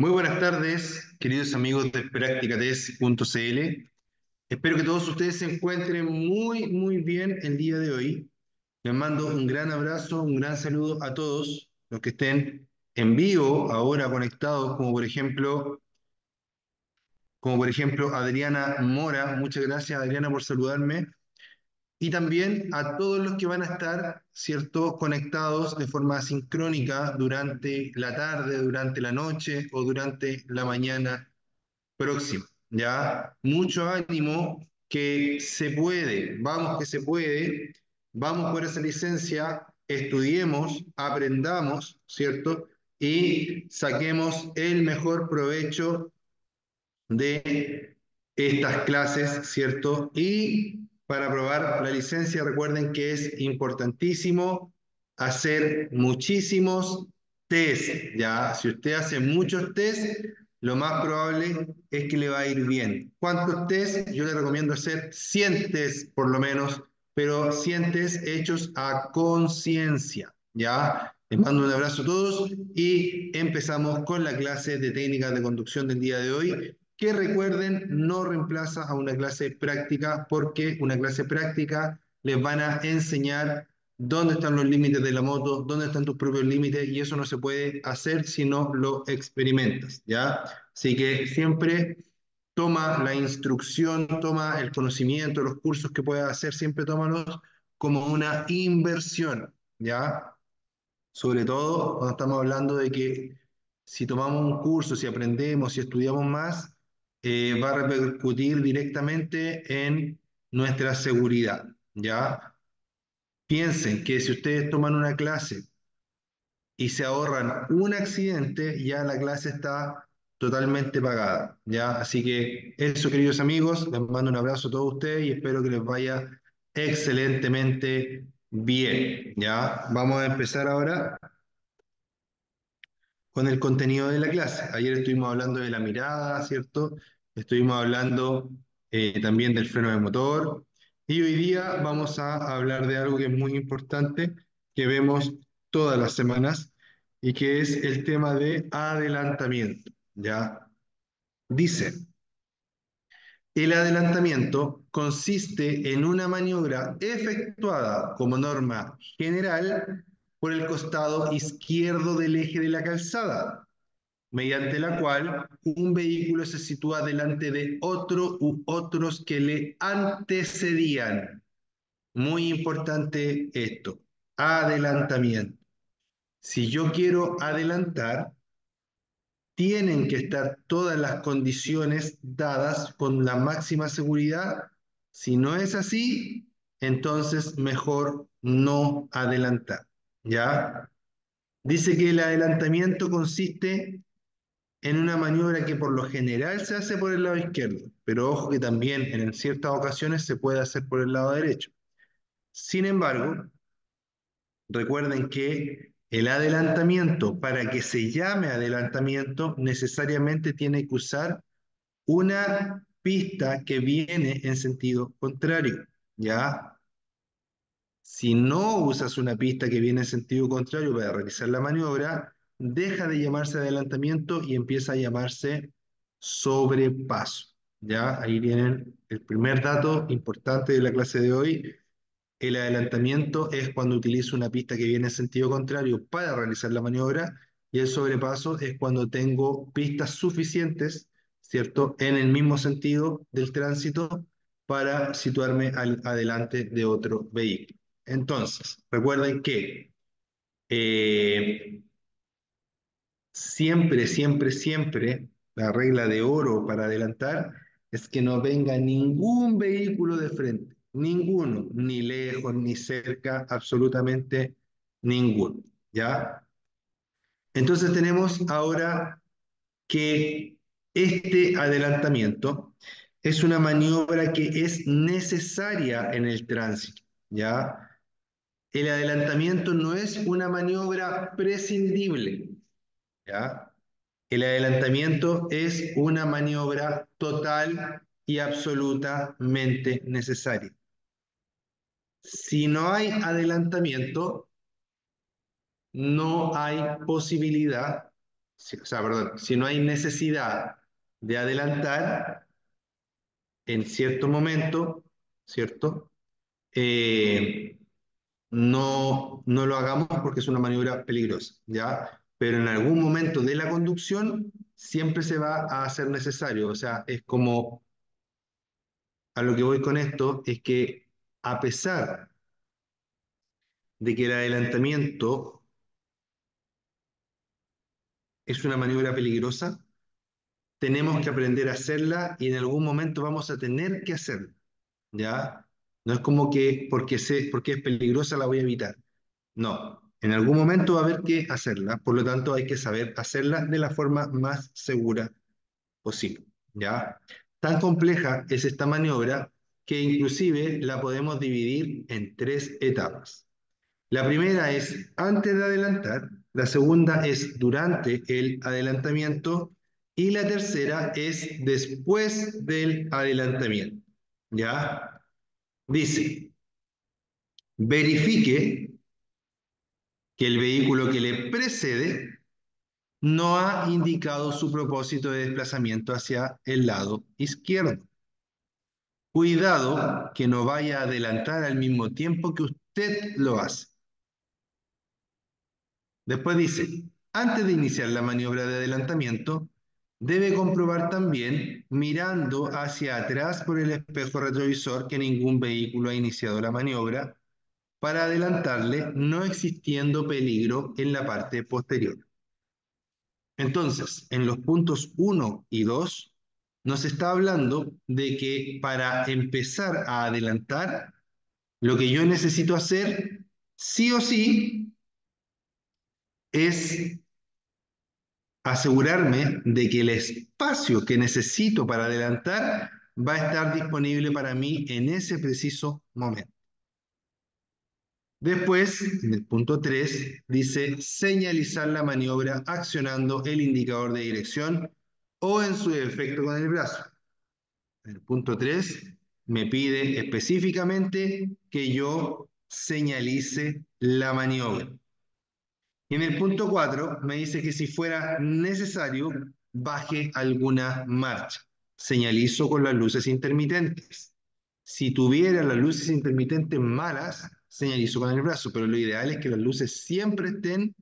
Muy buenas tardes, queridos amigos de Practicates.cl. Espero que todos ustedes se encuentren muy, muy bien el día de hoy. Les mando un gran abrazo, un gran saludo a todos los que estén en vivo, ahora conectados, como por ejemplo, como por ejemplo Adriana Mora. Muchas gracias, Adriana, por saludarme. Y también a todos los que van a estar, ¿cierto?, conectados de forma sincrónica durante la tarde, durante la noche o durante la mañana próxima. ¿Ya? Mucho ánimo, que se puede, vamos que se puede, vamos por esa licencia, estudiemos, aprendamos, ¿cierto? Y saquemos el mejor provecho de estas clases, ¿cierto? Y para aprobar la licencia, recuerden que es importantísimo hacer muchísimos test, ¿ya? Si usted hace muchos test, lo más probable es que le va a ir bien. ¿Cuántos test? Yo le recomiendo hacer 100 test por lo menos, pero 100 test hechos a conciencia, ¿ya? Les mando un abrazo a todos y empezamos con la clase de técnicas de conducción del día de hoy que recuerden no reemplaza a una clase práctica porque una clase práctica les van a enseñar dónde están los límites de la moto, dónde están tus propios límites y eso no se puede hacer si no lo experimentas, ¿ya? Así que siempre toma la instrucción, toma el conocimiento, los cursos que puedas hacer, siempre tómalos como una inversión, ¿ya? Sobre todo cuando estamos hablando de que si tomamos un curso, si aprendemos, si estudiamos más, eh, va a repercutir directamente en nuestra seguridad, ¿ya? Piensen que si ustedes toman una clase y se ahorran un accidente, ya la clase está totalmente pagada, ¿ya? Así que eso, queridos amigos, les mando un abrazo a todos ustedes y espero que les vaya excelentemente bien, ¿ya? Vamos a empezar ahora con el contenido de la clase. Ayer estuvimos hablando de la mirada, ¿cierto? Estuvimos hablando eh, también del freno de motor. Y hoy día vamos a hablar de algo que es muy importante, que vemos todas las semanas, y que es el tema de adelantamiento. ¿ya? Dice, el adelantamiento consiste en una maniobra efectuada como norma general por el costado izquierdo del eje de la calzada, mediante la cual un vehículo se sitúa delante de otro u otros que le antecedían. Muy importante esto, adelantamiento. Si yo quiero adelantar, tienen que estar todas las condiciones dadas con la máxima seguridad. Si no es así, entonces mejor no adelantar. ¿Ya? Dice que el adelantamiento consiste en una maniobra que por lo general se hace por el lado izquierdo, pero ojo que también en ciertas ocasiones se puede hacer por el lado derecho. Sin embargo, recuerden que el adelantamiento, para que se llame adelantamiento, necesariamente tiene que usar una pista que viene en sentido contrario, ¿ya? Si no usas una pista que viene en sentido contrario para realizar la maniobra, deja de llamarse adelantamiento y empieza a llamarse sobrepaso. ¿Ya? Ahí tienen el primer dato importante de la clase de hoy. El adelantamiento es cuando utilizo una pista que viene en sentido contrario para realizar la maniobra y el sobrepaso es cuando tengo pistas suficientes, ¿cierto?, en el mismo sentido del tránsito para situarme al, adelante de otro vehículo. Entonces, recuerden que eh, siempre, siempre, siempre, la regla de oro para adelantar es que no venga ningún vehículo de frente, ninguno, ni lejos, ni cerca, absolutamente ninguno, ¿ya? Entonces tenemos ahora que este adelantamiento es una maniobra que es necesaria en el tránsito, ¿ya? El adelantamiento no es una maniobra prescindible. El adelantamiento es una maniobra total y absolutamente necesaria. Si no hay adelantamiento, no hay posibilidad, o sea, perdón, si no hay necesidad de adelantar en cierto momento, ¿cierto? Eh, no, no lo hagamos porque es una maniobra peligrosa, ¿ya? Pero en algún momento de la conducción siempre se va a hacer necesario, o sea, es como, a lo que voy con esto, es que a pesar de que el adelantamiento es una maniobra peligrosa, tenemos que aprender a hacerla y en algún momento vamos a tener que hacerla, ¿ya? No es como que porque, sé, porque es peligrosa la voy a evitar. No, en algún momento va a haber que hacerla, por lo tanto hay que saber hacerla de la forma más segura posible, ¿ya? Tan compleja es esta maniobra que inclusive la podemos dividir en tres etapas. La primera es antes de adelantar, la segunda es durante el adelantamiento y la tercera es después del adelantamiento. ¿Ya? Dice, verifique que el vehículo que le precede no ha indicado su propósito de desplazamiento hacia el lado izquierdo. Cuidado que no vaya a adelantar al mismo tiempo que usted lo hace. Después dice, antes de iniciar la maniobra de adelantamiento, debe comprobar también, mirando hacia atrás por el espejo retrovisor, que ningún vehículo ha iniciado la maniobra para adelantarle, no existiendo peligro en la parte posterior. Entonces, en los puntos 1 y 2, nos está hablando de que para empezar a adelantar, lo que yo necesito hacer, sí o sí, es asegurarme de que el espacio que necesito para adelantar va a estar disponible para mí en ese preciso momento. Después, en el punto 3, dice señalizar la maniobra accionando el indicador de dirección o en su efecto con el brazo. En el punto 3 me pide específicamente que yo señalice la maniobra. Y en el punto 4 me dice que si fuera necesario, baje alguna marcha. Señalizo con las luces intermitentes. Si tuviera las luces intermitentes malas, señalizo con el brazo, pero lo ideal es que las luces siempre estén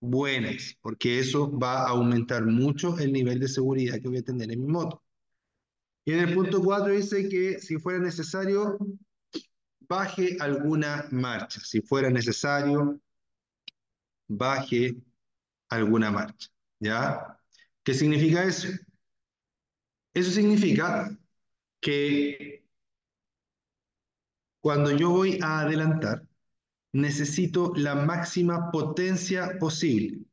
buenas, porque eso va a aumentar mucho el nivel de seguridad que voy a tener en mi moto. Y en el punto 4 dice que si fuera necesario, baje alguna marcha. Si fuera necesario, baje alguna marcha. ¿Ya? ¿Qué significa eso? Eso significa que cuando yo voy a adelantar, necesito la máxima potencia posible,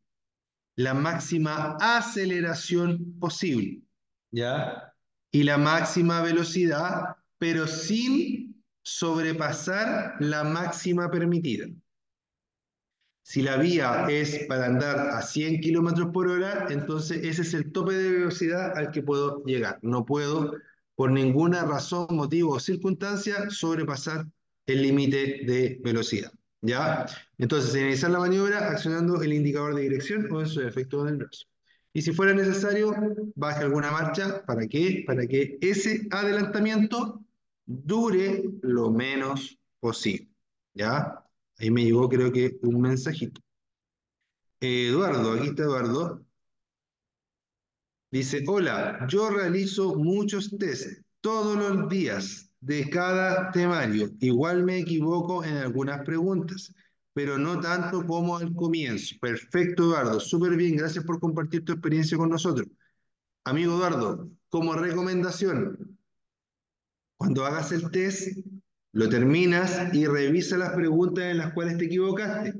la máxima aceleración posible, ¿ya? Y la máxima velocidad, pero sin sobrepasar la máxima permitida. Si la vía es para andar a 100 kilómetros por hora, entonces ese es el tope de velocidad al que puedo llegar. No puedo, por ninguna razón, motivo o circunstancia, sobrepasar el límite de velocidad. ¿Ya? Entonces, iniciar la maniobra accionando el indicador de dirección o en su efecto del brazo. Y si fuera necesario, baje alguna marcha. ¿Para qué? Para que ese adelantamiento dure lo menos posible. ¿Ya? Ahí me llegó creo que un mensajito. Eduardo, aquí está Eduardo. Dice, hola, yo realizo muchos test todos los días de cada temario. Igual me equivoco en algunas preguntas, pero no tanto como al comienzo. Perfecto, Eduardo. Súper bien. Gracias por compartir tu experiencia con nosotros. Amigo Eduardo, como recomendación, cuando hagas el test, lo terminas y revisa las preguntas en las cuales te equivocaste.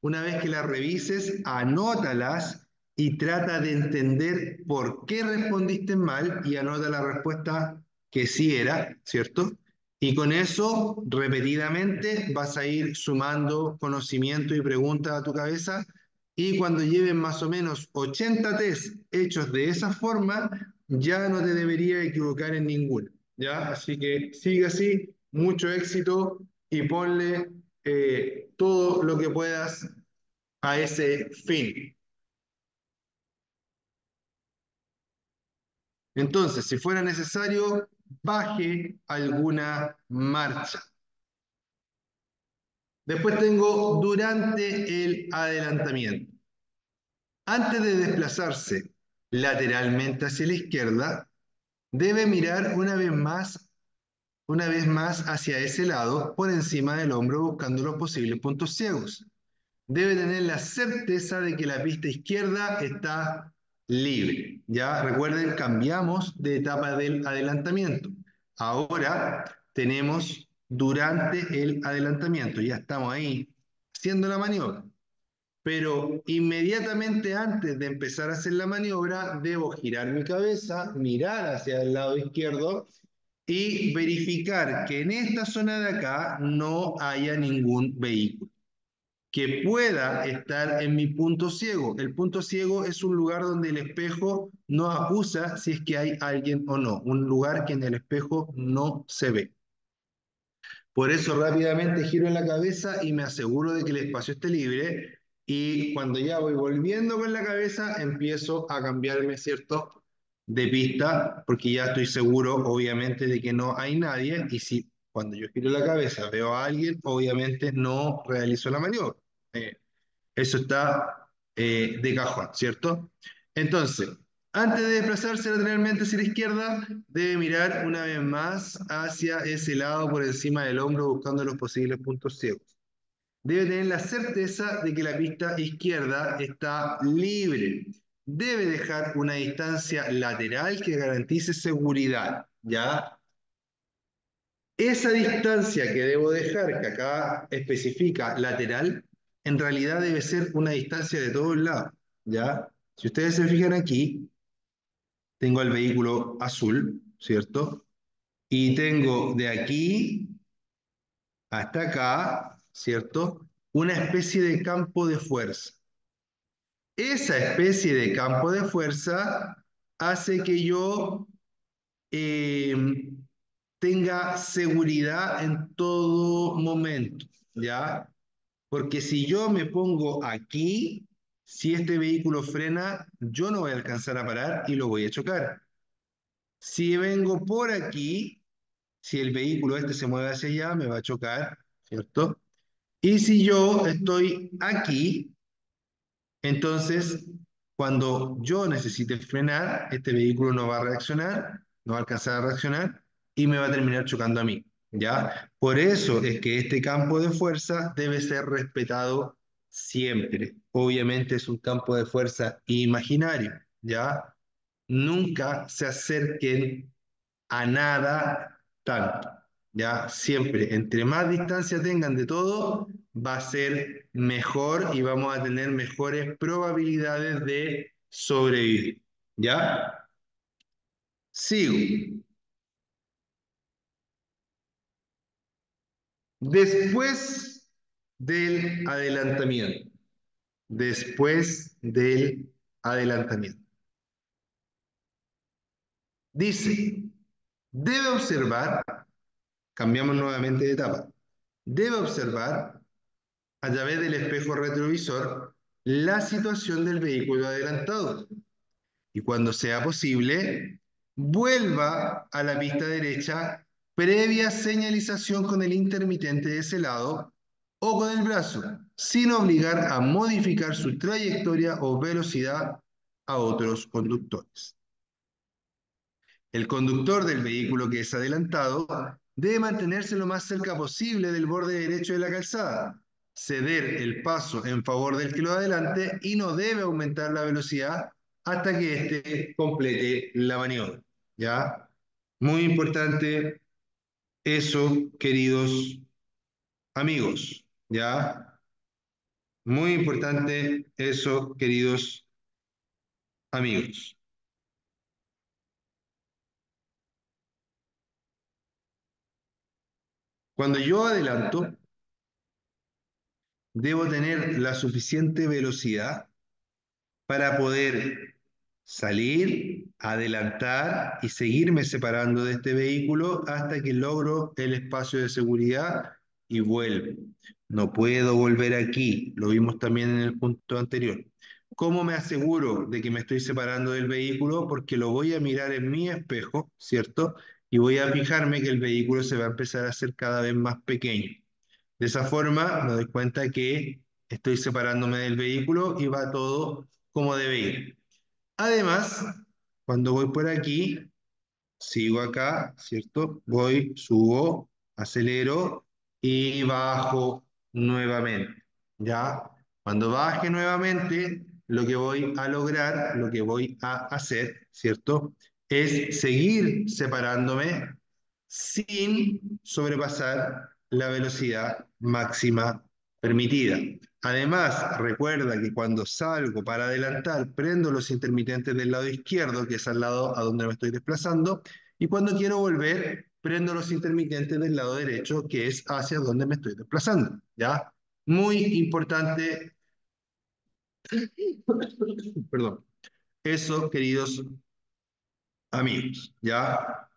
Una vez que las revises, anótalas y trata de entender por qué respondiste mal y anota la respuesta que sí era, ¿cierto? Y con eso, repetidamente, vas a ir sumando conocimiento y preguntas a tu cabeza y cuando lleven más o menos 80 test hechos de esa forma, ya no te debería equivocar en ninguno, ¿ya? Así que sigue así, mucho éxito y ponle eh, todo lo que puedas a ese fin. Entonces, si fuera necesario, baje alguna marcha. Después tengo durante el adelantamiento. Antes de desplazarse lateralmente hacia la izquierda, debe mirar una vez más, una vez más hacia ese lado, por encima del hombro, buscando los posibles puntos ciegos. Debe tener la certeza de que la pista izquierda está libre. Ya recuerden, cambiamos de etapa del adelantamiento. Ahora tenemos durante el adelantamiento, ya estamos ahí haciendo la maniobra. Pero inmediatamente antes de empezar a hacer la maniobra, debo girar mi cabeza, mirar hacia el lado izquierdo y verificar que en esta zona de acá no haya ningún vehículo que pueda estar en mi punto ciego. El punto ciego es un lugar donde el espejo no acusa si es que hay alguien o no, un lugar que en el espejo no se ve. Por eso rápidamente giro en la cabeza y me aseguro de que el espacio esté libre y cuando ya voy volviendo con la cabeza empiezo a cambiarme, ¿cierto? De pista porque ya estoy seguro obviamente de que no hay nadie y si cuando yo giro la cabeza veo a alguien, obviamente no realizo la maniobra. Eh, eso está eh, de cajón, ¿cierto? Entonces, antes de desplazarse lateralmente hacia la izquierda, debe mirar una vez más hacia ese lado por encima del hombro buscando los posibles puntos ciegos. Debe tener la certeza de que la pista izquierda está libre. Debe dejar una distancia lateral que garantice seguridad, ¿ya? Esa distancia que debo dejar, que acá especifica lateral, en realidad debe ser una distancia de todos lados, ¿ya? Si ustedes se fijan aquí, tengo el vehículo azul, ¿cierto? Y tengo de aquí hasta acá, ¿cierto? Una especie de campo de fuerza. Esa especie de campo de fuerza hace que yo eh, tenga seguridad en todo momento, ¿ya? Porque si yo me pongo aquí, si este vehículo frena, yo no voy a alcanzar a parar y lo voy a chocar. Si vengo por aquí, si el vehículo este se mueve hacia allá, me va a chocar, ¿cierto? Y si yo estoy aquí, entonces cuando yo necesite frenar, este vehículo no va a reaccionar, no va a alcanzar a reaccionar y me va a terminar chocando a mí. ¿ya? Por eso es que este campo de fuerza debe ser respetado siempre. Obviamente es un campo de fuerza imaginario, ¿ya? Nunca se acerquen a nada tanto, ¿ya? Siempre, entre más distancia tengan de todo, va a ser mejor y vamos a tener mejores probabilidades de sobrevivir, ¿ya? Sigo. Después del adelantamiento. Después del adelantamiento. Dice, debe observar, cambiamos nuevamente de etapa, debe observar a través del espejo retrovisor la situación del vehículo adelantado. Y cuando sea posible, vuelva a la pista derecha previa señalización con el intermitente de ese lado o con el brazo, sin obligar a modificar su trayectoria o velocidad a otros conductores. El conductor del vehículo que es adelantado debe mantenerse lo más cerca posible del borde derecho de la calzada, ceder el paso en favor del que lo adelante y no debe aumentar la velocidad hasta que éste complete la maniobra. ¿Ya? Muy importante eso, queridos amigos, ¿ya? Muy importante eso, queridos amigos. Cuando yo adelanto, debo tener la suficiente velocidad para poder salir, adelantar y seguirme separando de este vehículo hasta que logro el espacio de seguridad y vuelvo. No puedo volver aquí, lo vimos también en el punto anterior. ¿Cómo me aseguro de que me estoy separando del vehículo? Porque lo voy a mirar en mi espejo, ¿cierto? Y voy a fijarme que el vehículo se va a empezar a hacer cada vez más pequeño. De esa forma me doy cuenta que estoy separándome del vehículo y va todo como debe ir. Además, cuando voy por aquí, sigo acá, ¿cierto? Voy, subo, acelero y bajo nuevamente, ¿ya? Cuando baje nuevamente, lo que voy a lograr, lo que voy a hacer, ¿cierto? Es seguir separándome sin sobrepasar la velocidad máxima permitida. Además, recuerda que cuando salgo para adelantar, prendo los intermitentes del lado izquierdo, que es al lado a donde me estoy desplazando, y cuando quiero volver, prendo los intermitentes del lado derecho, que es hacia donde me estoy desplazando. ¿Ya? Muy importante Perdón. Eso, queridos amigos, ¿ya?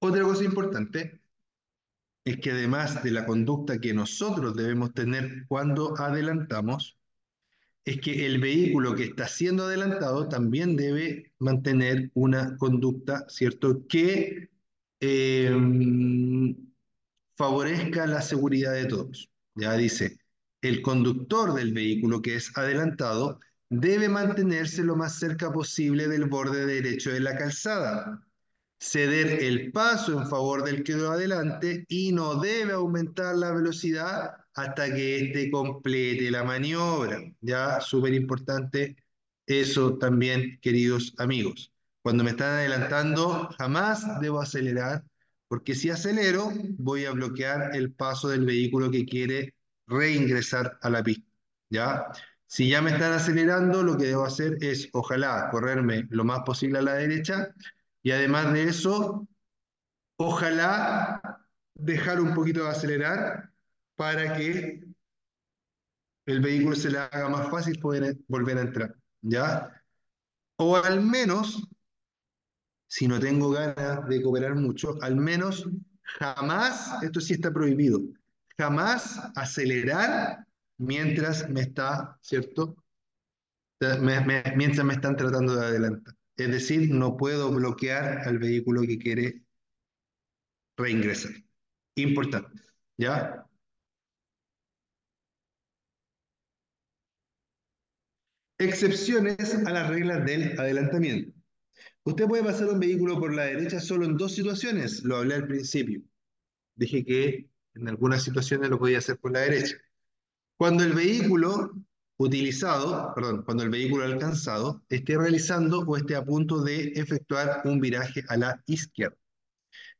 Otra cosa importante es que además de la conducta que nosotros debemos tener cuando adelantamos, es que el vehículo que está siendo adelantado también debe mantener una conducta, ¿cierto?, que eh, favorezca la seguridad de todos. Ya dice, el conductor del vehículo que es adelantado debe mantenerse lo más cerca posible del borde derecho de la calzada ceder el paso en favor del que va adelante y no debe aumentar la velocidad hasta que éste complete la maniobra. Ya, súper importante eso también, queridos amigos. Cuando me están adelantando, jamás debo acelerar, porque si acelero, voy a bloquear el paso del vehículo que quiere reingresar a la pista. ¿Ya? Si ya me están acelerando, lo que debo hacer es, ojalá, correrme lo más posible a la derecha y además de eso, ojalá dejar un poquito de acelerar para que el vehículo se le haga más fácil poder volver a entrar, ¿ya? O al menos, si no tengo ganas de cooperar mucho, al menos jamás, esto sí está prohibido, jamás acelerar mientras me está, ¿cierto? mientras me están tratando de adelantar. Es decir, no puedo bloquear al vehículo que quiere reingresar. Importante, ¿ya? Excepciones a las reglas del adelantamiento. Usted puede pasar un vehículo por la derecha solo en dos situaciones, lo hablé al principio. Dije que en algunas situaciones lo podía hacer por la derecha. Cuando el vehículo utilizado, perdón, cuando el vehículo alcanzado esté realizando o esté a punto de efectuar un viraje a la izquierda.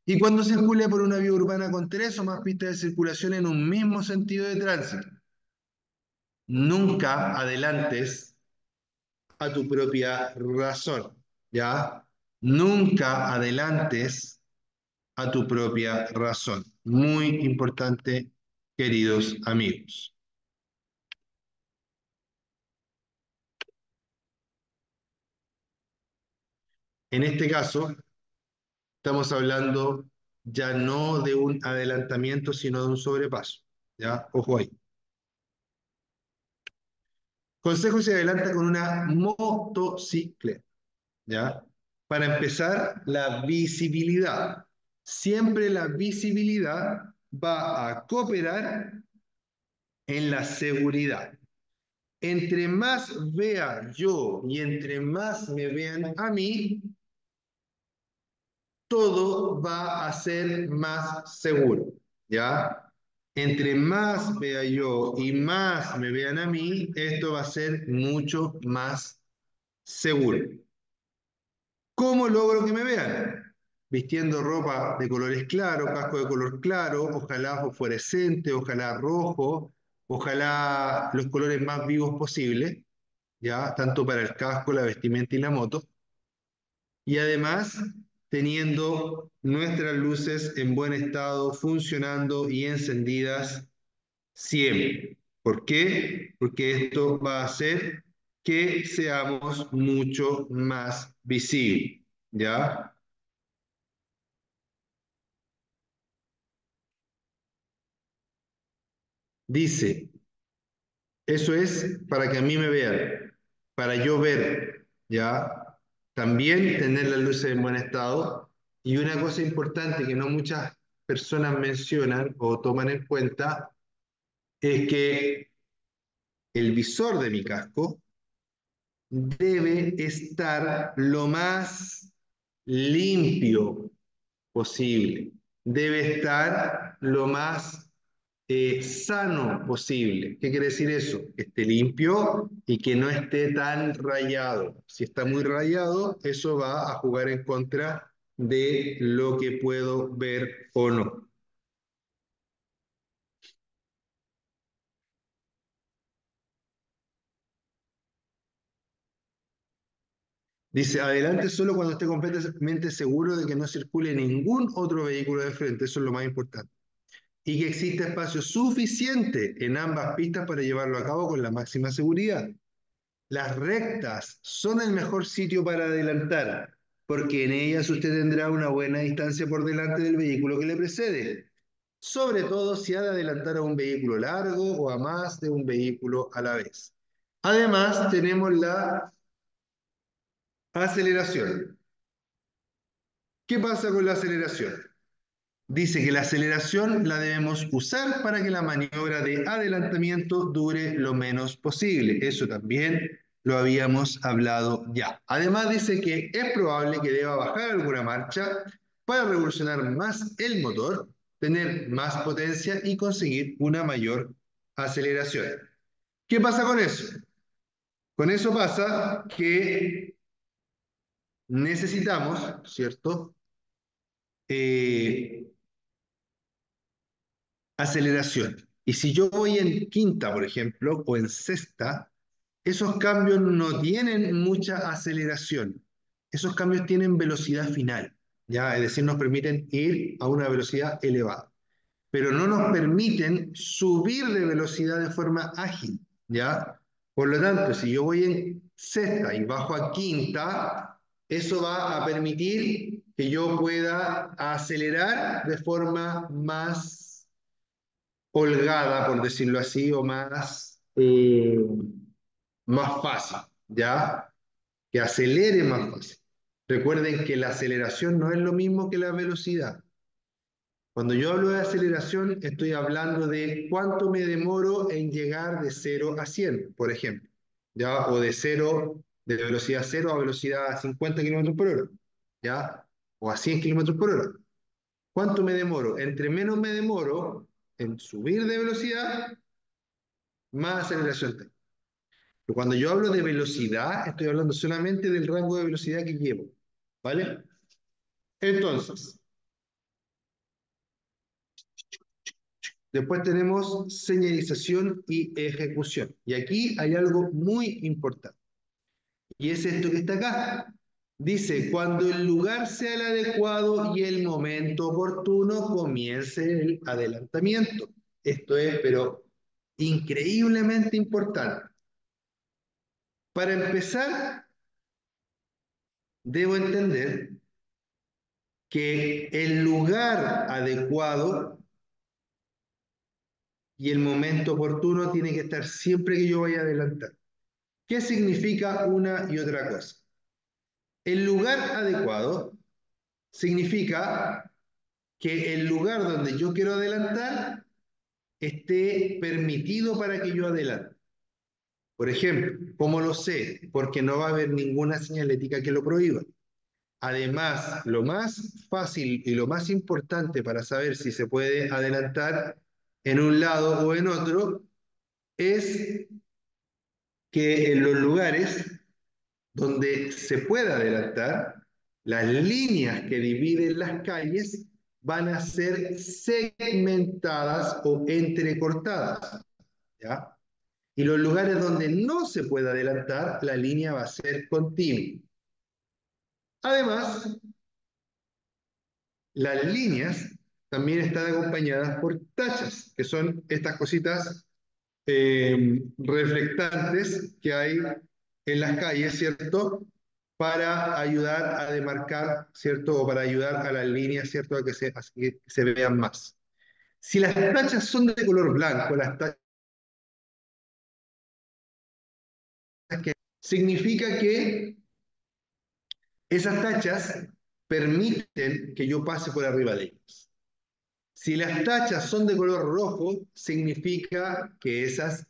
Y cuando circule por una vía urbana con tres o más pistas de circulación en un mismo sentido de tránsito. Nunca adelantes a tu propia razón, ¿ya? Nunca adelantes a tu propia razón. Muy importante, queridos amigos. En este caso, estamos hablando ya no de un adelantamiento, sino de un sobrepaso. ¿Ya? Ojo ahí. Consejo se adelanta con una motocicleta. ¿Ya? Para empezar, la visibilidad. Siempre la visibilidad va a cooperar en la seguridad. Entre más vea yo y entre más me vean a mí, todo va a ser más seguro, ¿ya? Entre más vea yo y más me vean a mí, esto va a ser mucho más seguro. ¿Cómo logro que me vean? Vistiendo ropa de colores claros, casco de color claro, ojalá fosforescente, ojalá rojo, ojalá los colores más vivos posibles, ¿ya? Tanto para el casco, la vestimenta y la moto. Y además teniendo nuestras luces en buen estado, funcionando y encendidas siempre. ¿Por qué? Porque esto va a hacer que seamos mucho más visibles. ¿Ya? Dice, eso es para que a mí me vean, para yo ver, ¿ya? También tener las luces en buen estado. Y una cosa importante que no muchas personas mencionan o toman en cuenta es que el visor de mi casco debe estar lo más limpio posible. Debe estar lo más eh, sano posible. ¿Qué quiere decir eso? Que esté limpio y que no esté tan rayado. Si está muy rayado, eso va a jugar en contra de lo que puedo ver o no. Dice, adelante solo cuando esté completamente seguro de que no circule ningún otro vehículo de frente, eso es lo más importante. Y que exista espacio suficiente en ambas pistas para llevarlo a cabo con la máxima seguridad. Las rectas son el mejor sitio para adelantar, porque en ellas usted tendrá una buena distancia por delante del vehículo que le precede, sobre todo si ha de adelantar a un vehículo largo o a más de un vehículo a la vez. Además, tenemos la Aceleración. ¿Qué pasa con la aceleración? Dice que la aceleración la debemos usar para que la maniobra de adelantamiento dure lo menos posible. Eso también lo habíamos hablado ya. Además dice que es probable que deba bajar alguna marcha para revolucionar más el motor, tener más potencia y conseguir una mayor aceleración. ¿Qué pasa con eso? Con eso pasa que necesitamos, ¿cierto? Eh, aceleración. Y si yo voy en quinta, por ejemplo, o en sexta, esos cambios no tienen mucha aceleración. Esos cambios tienen velocidad final, ¿ya? Es decir, nos permiten ir a una velocidad elevada. Pero no nos permiten subir de velocidad de forma ágil, ¿ya? Por lo tanto, si yo voy en sexta y bajo a quinta, eso va a permitir que yo pueda acelerar de forma más holgada, por decirlo así, o más, eh, más fácil, ¿ya? Que acelere más fácil. Recuerden que la aceleración no es lo mismo que la velocidad. Cuando yo hablo de aceleración, estoy hablando de cuánto me demoro en llegar de 0 a 100, por ejemplo, ¿ya? O de 0 de velocidad 0 a velocidad 50 km por hora, ¿ya? O a 100 km por hora. ¿Cuánto me demoro? Entre menos me demoro en subir de velocidad, más aceleración tengo. Cuando yo hablo de velocidad, estoy hablando solamente del rango de velocidad que llevo, ¿vale? Entonces, después tenemos señalización y ejecución. Y aquí hay algo muy importante. Y es esto que está acá. Dice, cuando el lugar sea el adecuado y el momento oportuno, comience el adelantamiento. Esto es, pero increíblemente importante. Para empezar, debo entender que el lugar adecuado y el momento oportuno tiene que estar siempre que yo vaya a adelantar. ¿Qué significa una y otra cosa? El lugar adecuado significa que el lugar donde yo quiero adelantar esté permitido para que yo adelante. Por ejemplo, ¿cómo lo sé? Porque no va a haber ninguna señalética que lo prohíba. Además, lo más fácil y lo más importante para saber si se puede adelantar en un lado o en otro es que en los lugares donde se pueda adelantar, las líneas que dividen las calles van a ser segmentadas o entrecortadas. ¿ya? Y los lugares donde no se pueda adelantar, la línea va a ser continua. Además, Las líneas también están acompañadas por tachas, que son estas cositas eh, reflectantes que hay en las calles, ¿cierto? Para ayudar a demarcar, ¿cierto? O para ayudar a las líneas, ¿cierto? A que se, vean más. Si las tachas son de color blanco, las tachas significa que esas tachas permiten que yo pase por arriba de ellas. Si las tachas son de color rojo, significa que esas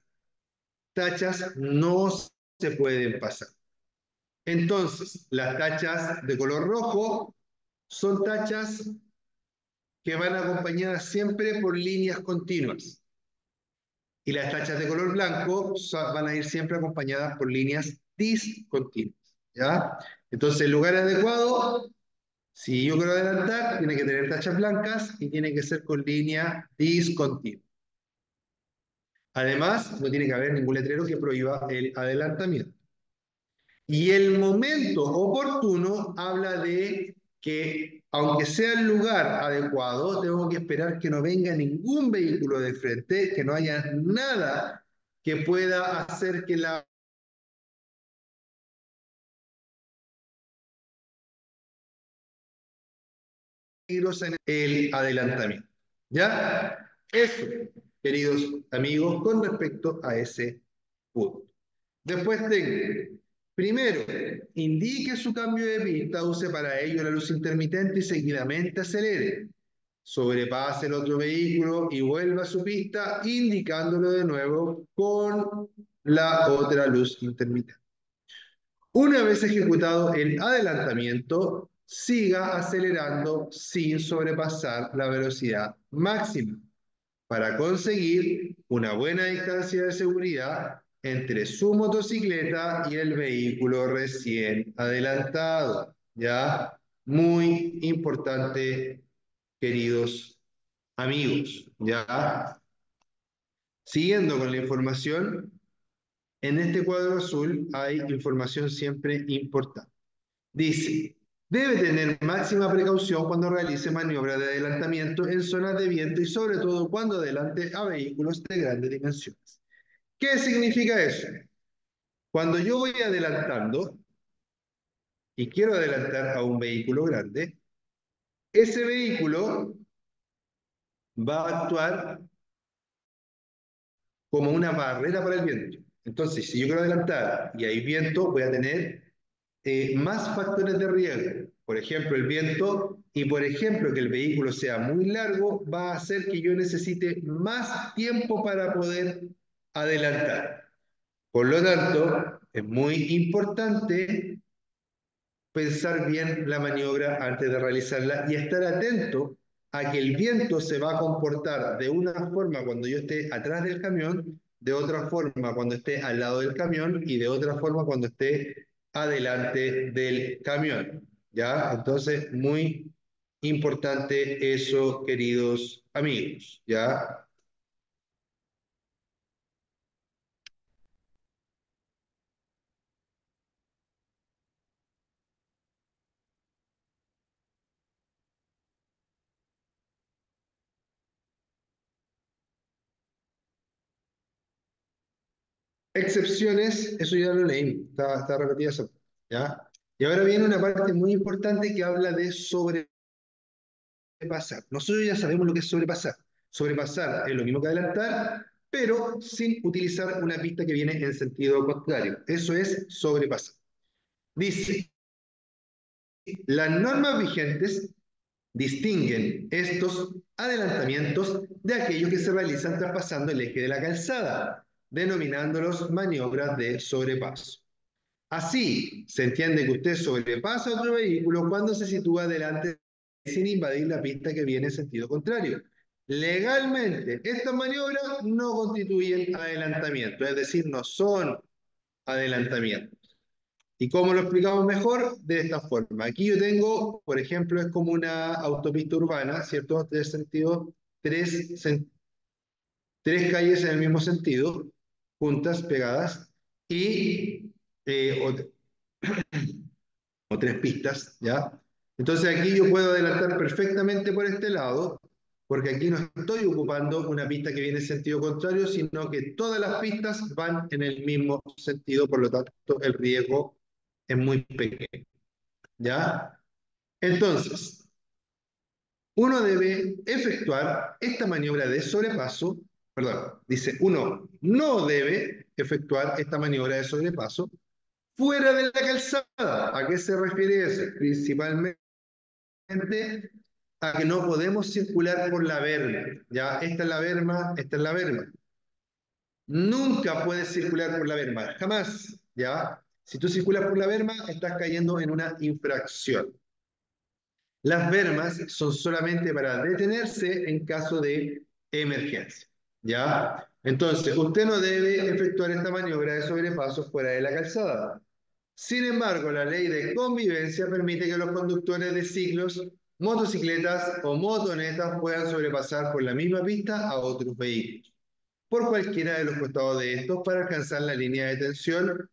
tachas no se pueden pasar. Entonces, las tachas de color rojo son tachas que van acompañadas siempre por líneas continuas. Y las tachas de color blanco van a ir siempre acompañadas por líneas discontinuas. ¿ya? Entonces, el lugar adecuado, si yo quiero adelantar, tiene que tener tachas blancas y tiene que ser con línea discontinua. Además, no tiene que haber ningún letrero que prohíba el adelantamiento. Y el momento oportuno habla de que, aunque sea el lugar adecuado, tengo que esperar que no venga ningún vehículo de frente, que no haya nada que pueda hacer que la el adelantamiento. ¿Ya? Eso, queridos amigos, con respecto a ese punto. Después tengo, primero, indique su cambio de pista, use para ello la luz intermitente y seguidamente acelere. Sobrepase el otro vehículo y vuelva a su pista, indicándolo de nuevo con la otra luz intermitente. Una vez ejecutado el adelantamiento, siga acelerando sin sobrepasar la velocidad máxima para conseguir una buena distancia de seguridad entre su motocicleta y el vehículo recién adelantado. ¿Ya? Muy importante, queridos amigos. ¿Ya? Siguiendo con la información, en este cuadro azul hay información siempre importante. Dice, Debe tener máxima precaución cuando realice maniobras de adelantamiento en zonas de viento y sobre todo cuando adelante a vehículos de grandes dimensiones. ¿Qué significa eso? Cuando yo voy adelantando y quiero adelantar a un vehículo grande, ese vehículo va a actuar como una barrera para el viento. Entonces, si yo quiero adelantar y hay viento, voy a tener eh, más factores de riesgo. Por ejemplo, el viento y, por ejemplo, que el vehículo sea muy largo, va a hacer que yo necesite más tiempo para poder adelantar. Por lo tanto, es muy importante pensar bien la maniobra antes de realizarla y estar atento a que el viento se va a comportar de una forma cuando yo esté atrás del camión, de otra forma cuando esté al lado del camión y de otra forma cuando esté adelante del camión. ¿Ya? Entonces, muy importante eso, queridos amigos. ¿Ya? Excepciones, eso ya lo leí, está, está repetida eso, ¿ya? Y ahora viene una parte muy importante que habla de sobrepasar. Nosotros ya sabemos lo que es sobrepasar. Sobrepasar es lo mismo que adelantar, pero sin utilizar una pista que viene en sentido contrario. Eso es sobrepasar. Dice, las normas vigentes distinguen estos adelantamientos de aquellos que se realizan traspasando el eje de la calzada denominándolos maniobras de sobrepaso. Así, se entiende que usted sobrepasa otro vehículo cuando se sitúa delante sin invadir la pista que viene en sentido contrario. Legalmente, estas maniobras no constituyen adelantamiento, es decir, no son adelantamientos. ¿Y cómo lo explicamos mejor? De esta forma. Aquí yo tengo, por ejemplo, es como una autopista urbana, ¿cierto? Tres sentidos, tres, tres calles en el mismo sentido, juntas, pegadas, y eh, o, tres pistas, ¿ya? Entonces aquí yo puedo adelantar perfectamente por este lado, porque aquí no estoy ocupando una pista que viene en sentido contrario, sino que todas las pistas van en el mismo sentido, por lo tanto el riesgo es muy pequeño. ¿Ya? Entonces, uno debe efectuar esta maniobra de sobrepaso, perdón, dice, uno no debe efectuar esta maniobra de sobrepaso fuera de la calzada. ¿A qué se refiere eso? Principalmente a que no podemos circular por la verma. Ya, esta es la verma, esta es la verma. Nunca puedes circular por la verma, jamás. Ya, si tú circulas por la verma, estás cayendo en una infracción. Las vermas son solamente para detenerse en caso de emergencia. ¿Ya? Entonces, usted no debe efectuar esta maniobra de sobrepaso fuera de la calzada. Sin embargo, la ley de convivencia permite que los conductores de ciclos, motocicletas o motonetas puedan sobrepasar por la misma pista a otros vehículos, por cualquiera de los costados de estos para alcanzar la línea de tensión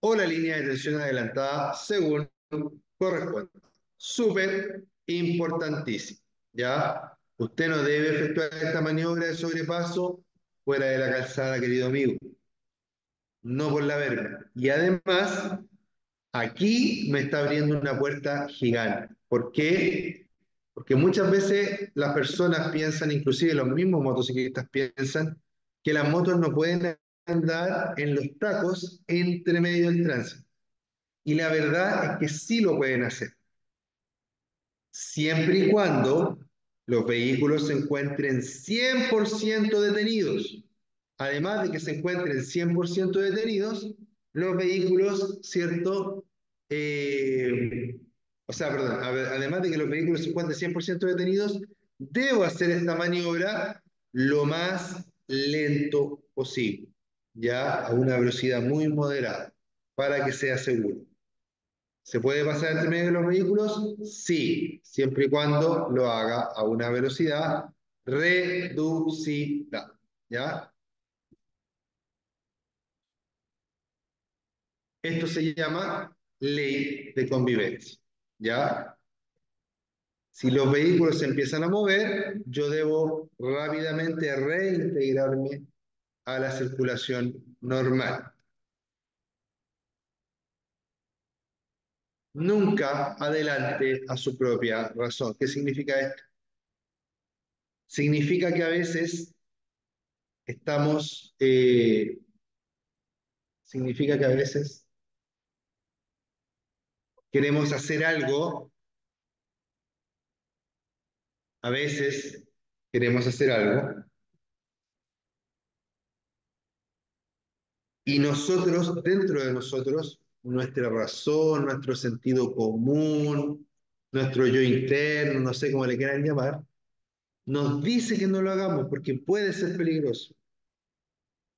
o la línea de tensión adelantada según corresponda súper importantísimo. ¿Ya? Usted no debe efectuar esta maniobra de sobrepaso fuera de la calzada, querido amigo. No por la verga. Y además, aquí me está abriendo una puerta gigante. ¿Por qué? Porque muchas veces las personas piensan, inclusive los mismos motociclistas piensan, que las motos no pueden andar en los tacos entre medio del tránsito. Y la verdad es que sí lo pueden hacer siempre y cuando los vehículos se encuentren 100% detenidos. Además de que se encuentren 100% detenidos, los vehículos, ¿cierto? Eh, o sea, perdón, además de que los vehículos se encuentren 100% detenidos, debo hacer esta maniobra lo más lento posible, ya a una velocidad muy moderada, para que sea seguro. ¿Se puede pasar entre medio de los vehículos? Sí, siempre y cuando lo haga a una velocidad reducida. ¿Ya? Esto se llama ley de convivencia. ¿Ya? Si los vehículos se empiezan a mover, yo debo rápidamente reintegrarme a la circulación normal. Nunca adelante a su propia razón. ¿Qué significa esto? Significa que a veces estamos, eh, significa que a veces queremos hacer algo, a veces queremos hacer algo, y nosotros, dentro de nosotros, nuestra razón, nuestro sentido común, nuestro yo interno, no sé cómo le quieran llamar, nos dice que no lo hagamos porque puede ser peligroso.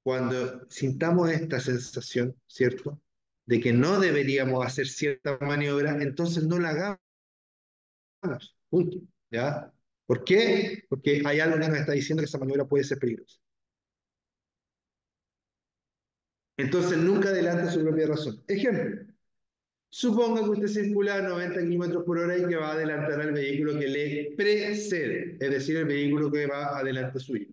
Cuando sintamos esta sensación, ¿cierto? De que no deberíamos hacer cierta maniobra, entonces no la hagamos. ¿Ya? ¿Por qué? Porque hay algo que nos está diciendo que esa maniobra puede ser peligrosa. Entonces nunca adelante su propia razón. Ejemplo, suponga que usted circula a 90 kilómetros por hora y que va a adelantar al vehículo que le precede, es decir, el vehículo que va adelante suyo.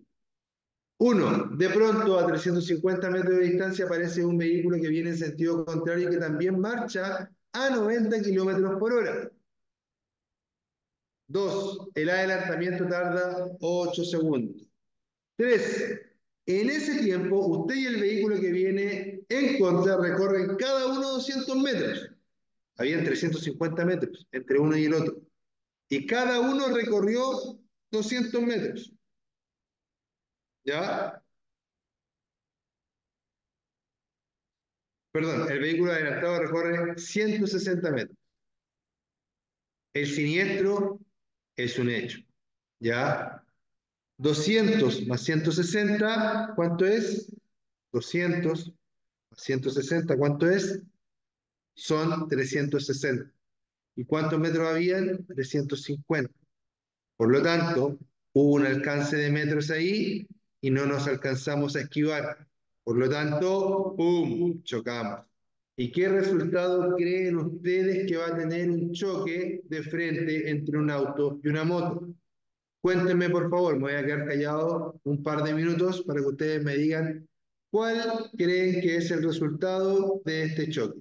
Uno, de pronto a 350 metros de distancia aparece un vehículo que viene en sentido contrario y que también marcha a 90 kilómetros por hora. Dos, el adelantamiento tarda 8 segundos. Tres, en ese tiempo, usted y el vehículo que viene en contra recorren cada uno 200 metros. Habían 350 metros entre uno y el otro. Y cada uno recorrió 200 metros. ¿Ya? Perdón, el vehículo adelantado recorre 160 metros. El siniestro es un hecho. ¿Ya? 200 más 160, ¿cuánto es? 200 más 160, ¿cuánto es? Son 360. ¿Y cuántos metros habían? 350. Por lo tanto, hubo un alcance de metros ahí y no nos alcanzamos a esquivar. Por lo tanto, ¡pum! Chocamos. ¿Y qué resultado creen ustedes que va a tener un choque de frente entre un auto y una moto? Cuéntenme, por favor, me voy a quedar callado un par de minutos para que ustedes me digan cuál creen que es el resultado de este choque.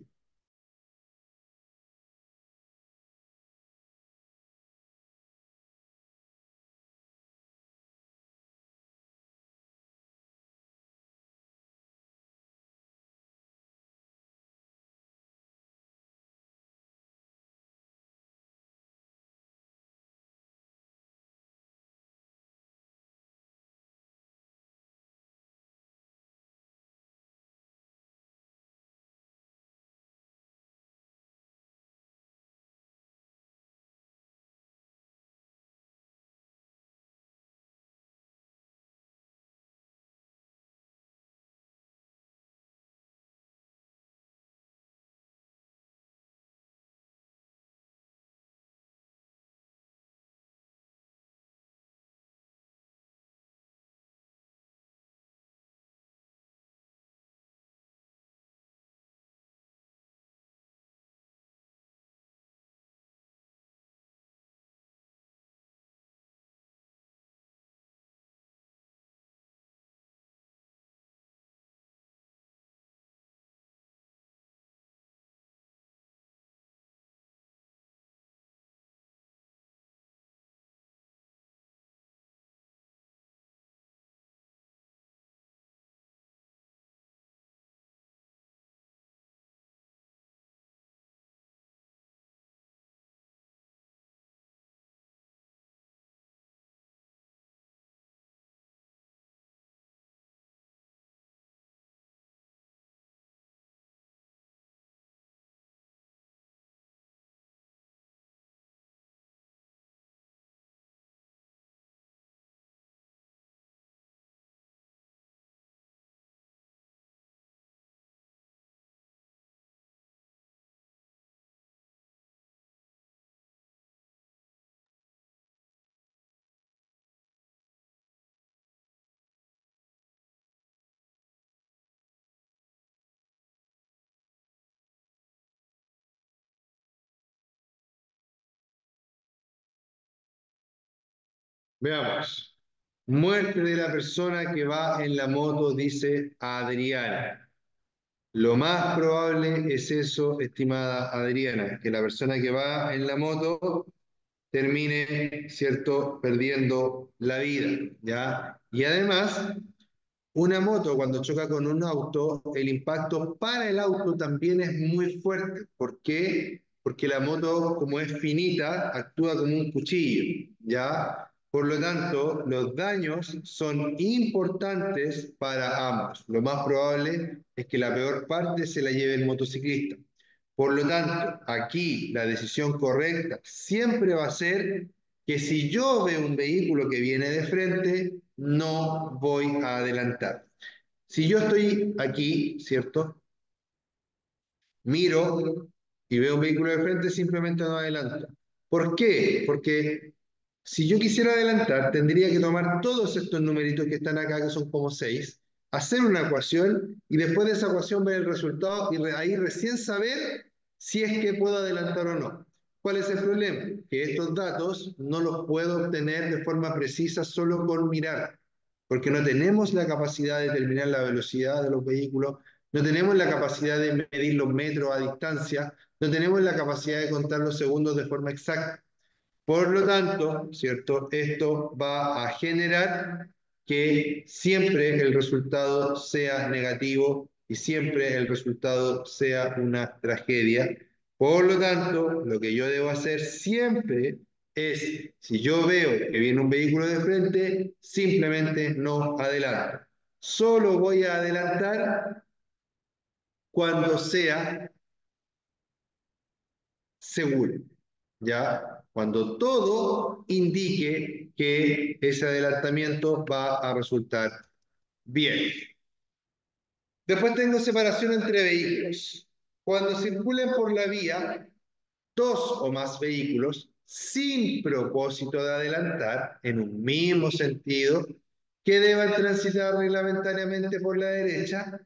Veamos. Muerte de la persona que va en la moto, dice Adriana. Lo más probable es eso, estimada Adriana, que la persona que va en la moto termine, ¿cierto?, perdiendo la vida, ¿ya? Y además, una moto cuando choca con un auto, el impacto para el auto también es muy fuerte. ¿Por qué? Porque la moto, como es finita, actúa como un cuchillo, ¿ya? Por lo tanto, los daños son importantes para ambos. Lo más probable es que la peor parte se la lleve el motociclista. Por lo tanto, aquí la decisión correcta siempre va a ser que si yo veo un vehículo que viene de frente, no voy a adelantar. Si yo estoy aquí, ¿cierto? Miro y veo un vehículo de frente, simplemente no adelanto. ¿Por qué? Porque si yo quisiera adelantar, tendría que tomar todos estos numeritos que están acá, que son como seis, hacer una ecuación y después de esa ecuación ver el resultado y ahí recién saber si es que puedo adelantar o no. ¿Cuál es el problema? Que estos datos no los puedo obtener de forma precisa solo por mirar, porque no tenemos la capacidad de determinar la velocidad de los vehículos, no tenemos la capacidad de medir los metros a distancia, no tenemos la capacidad de contar los segundos de forma exacta. Por lo tanto, ¿cierto? Esto va a generar que siempre el resultado sea negativo y siempre el resultado sea una tragedia. Por lo tanto, lo que yo debo hacer siempre es, si yo veo que viene un vehículo de frente, simplemente no adelanto. Solo voy a adelantar cuando sea seguro. ¿Ya? Cuando todo indique que ese adelantamiento va a resultar bien. Después tengo separación entre vehículos. Cuando circulen por la vía dos o más vehículos sin propósito de adelantar en un mismo sentido, que deban transitar reglamentariamente por la derecha,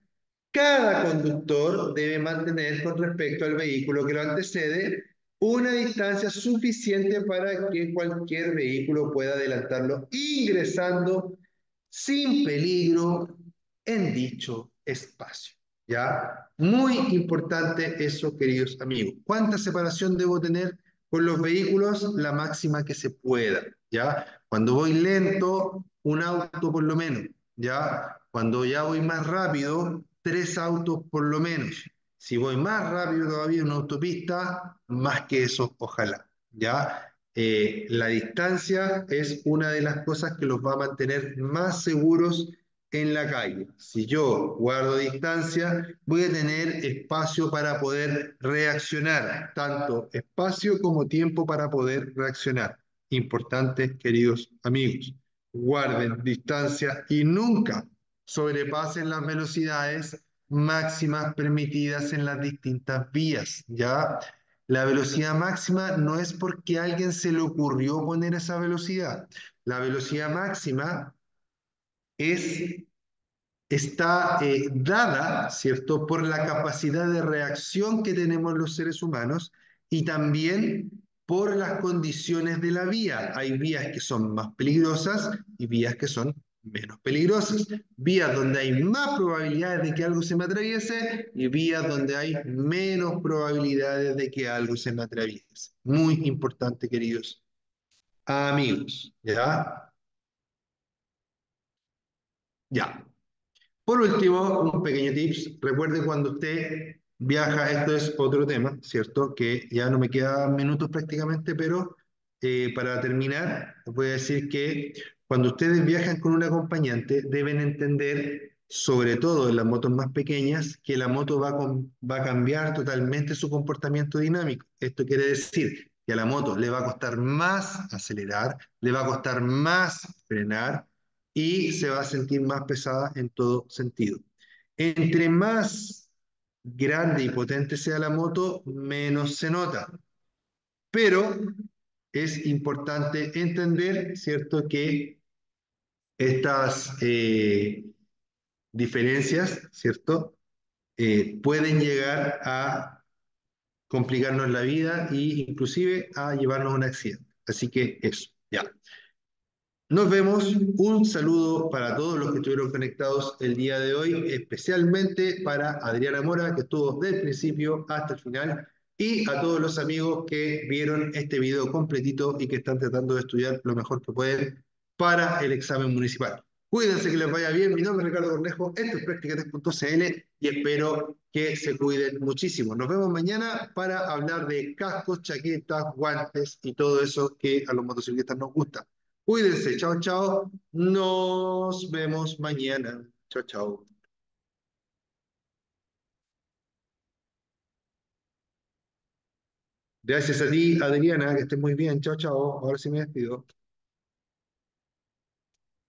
Cada conductor debe mantener con respecto al vehículo que lo antecede una distancia suficiente para que cualquier vehículo pueda adelantarlo ingresando sin peligro en dicho espacio. ¿Ya? Muy importante eso, queridos amigos. ¿Cuánta separación debo tener con los vehículos? La máxima que se pueda. ¿Ya? Cuando voy lento, un auto por lo menos. ¿Ya? Cuando ya voy más rápido, tres autos por lo menos. Si voy más rápido todavía en una autopista, más que eso, ojalá. ¿Ya? Eh, la distancia es una de las cosas que los va a mantener más seguros en la calle. Si yo guardo distancia, voy a tener espacio para poder reaccionar, tanto espacio como tiempo para poder reaccionar. Importante, queridos amigos, guarden distancia y nunca sobrepasen las velocidades máximas permitidas en las distintas vías, ¿ya? La velocidad máxima no es porque a alguien se le ocurrió poner esa velocidad. La velocidad máxima es, está eh, dada, ¿cierto?, por la capacidad de reacción que tenemos los seres humanos y también por las condiciones de la vía. Hay vías que son más peligrosas y vías que son menos peligrosas. Vías donde hay más probabilidades de que algo se me atraviese y vías donde hay menos probabilidades de que algo se me atraviese. Muy importante, queridos amigos. ¿Ya? Ya. Por último, un pequeño tips. Recuerde cuando usted viaja, esto es otro tema, ¿cierto? Que ya no me quedan minutos prácticamente, pero eh, para terminar, voy a decir que cuando ustedes viajan con un acompañante, deben entender, sobre todo en las motos más pequeñas, que la moto va, va a cambiar totalmente su comportamiento dinámico. Esto quiere decir que a la moto le va a costar más acelerar, le va a costar más frenar y se va a sentir más pesada en todo sentido. Entre más grande y potente sea la moto, menos se nota. Pero es importante entender, ¿cierto?, que estas eh, diferencias, ¿cierto? Eh, pueden llegar a complicarnos la vida e inclusive a llevarnos a un accidente. Así que eso, ya. Nos vemos. Un saludo para todos los que estuvieron conectados el día de hoy, especialmente para Adriana Mora, que estuvo desde el principio hasta el final, y a todos los amigos que vieron este video completito y que están tratando de estudiar lo mejor que pueden para el examen municipal. Cuídense que les vaya bien. Mi nombre es Ricardo Cornejo, esto es Práctica3.cl y espero que se cuiden muchísimo. Nos vemos mañana para hablar de cascos, chaquetas, guantes y todo eso que a los motociclistas nos gusta. Cuídense, chao, chao. Nos vemos mañana. Chao, chao. Gracias a ti, Adriana, que estés muy bien. Chao, chao. Ahora sí me despido.